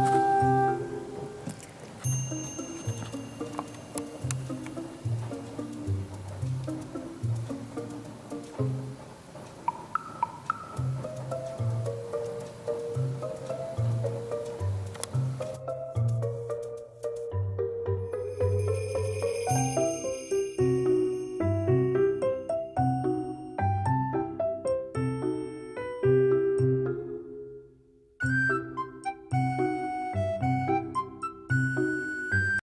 うん。